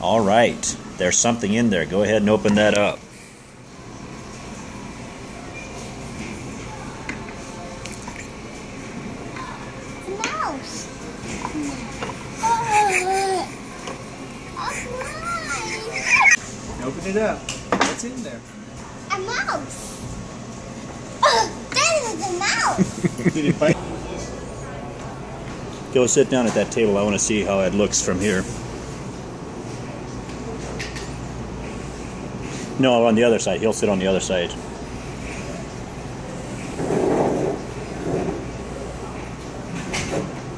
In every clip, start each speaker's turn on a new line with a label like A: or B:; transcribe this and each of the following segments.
A: All right, there's something in there. Go ahead and open that up.
B: Mouse. Oh,
C: Open it up. What's in there?
B: A mouse. Oh, that is a mouse.
C: Did it bite?
A: Go sit down at that table. I want to see how it looks from here. No, on the other side. He'll sit on the other side.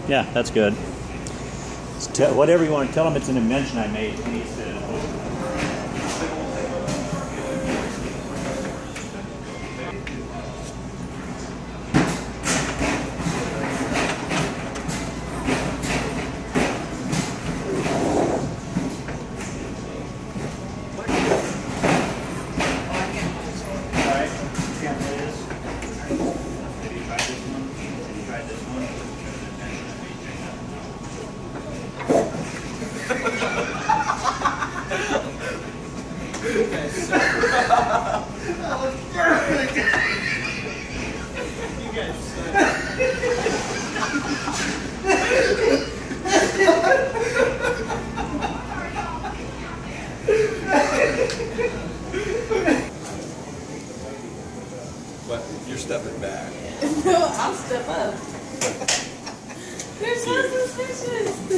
A: Yeah, that's good. Whatever you want to tell him, it's an invention I made. He needs to-
D: What? You're stepping back.
E: No, I'll step up. They're so suspicious.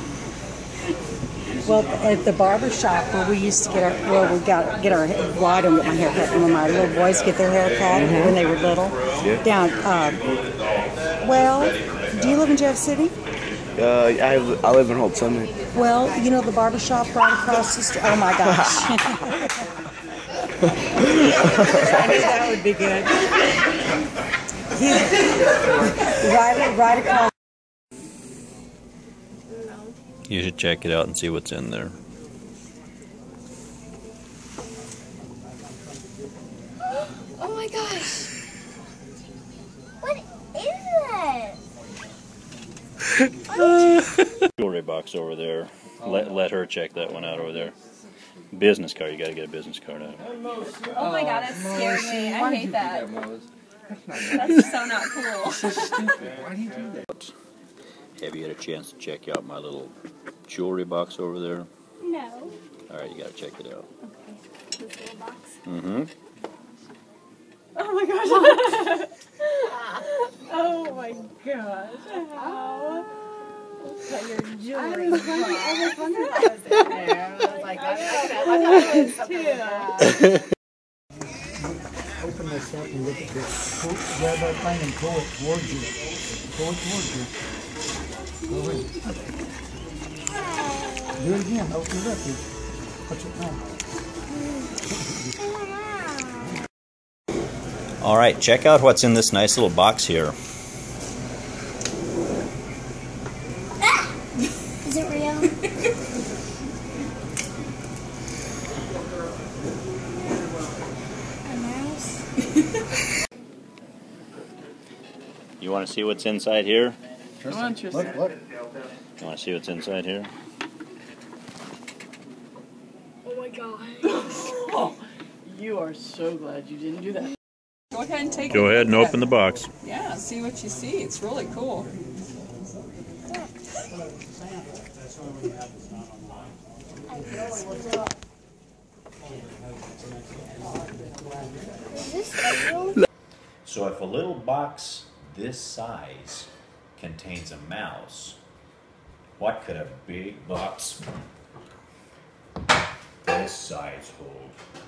F: Well, at the barber shop where we used to get our, well, we got get our, well, I don't get my hair cut, when my little boys get their hair cut when they were little. Down, uh, well, do you live in Jeff City?
G: Uh, I, I live in Holt Summit.
F: Well, you know the barber shop right across the street. Oh my gosh. I knew that would be good. Right, right across.
A: You should check it out and see what's in there.
B: Oh my gosh. What is that?
A: Jewelry box over there. Let, let her check that one out over there. Business card. You got to get a business card out.
E: Oh my god, oh, that scared me. I hate that. That's so not cool. stupid.
C: Why do you do that?
A: Have you had a chance to check out my little jewelry box over there?
B: No.
A: All right, you got to check it out.
B: This little box.
A: Mm-hmm.
E: Oh my gosh. oh my gosh. How? Put your jewelry
H: I was wondering, I was wondering what was in there. I was like, I, I, I thought it was too.
I: Open this up and look at this. Pull, grab that thing and pull it towards you. Pull it towards you. Go ahead. Do it again. Open it up. What's it now?
A: All right, check out what's in this nice little box here. Ah!
B: Is it real? A mouse?
A: You want to see what's inside here?
C: Look, look.
A: You want to see what's inside here?
E: Oh you are so glad you didn't do that. Go ahead and take
A: Go ahead and open the box.
E: Yeah, see what you see. It's really cool.
B: Is this real?
A: So if a little box this size contains a mouse, what could a big box this size hold?